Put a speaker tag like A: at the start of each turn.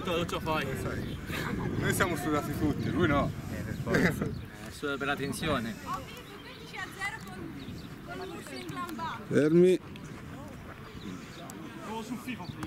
A: Tanto lo fai.
B: Noi siamo sudati tutti, lui no.
A: Eh, solo per la tensione.
C: Ho vinto 15 a 0 con, con Mönchengladbach.
D: Fermi. Buono.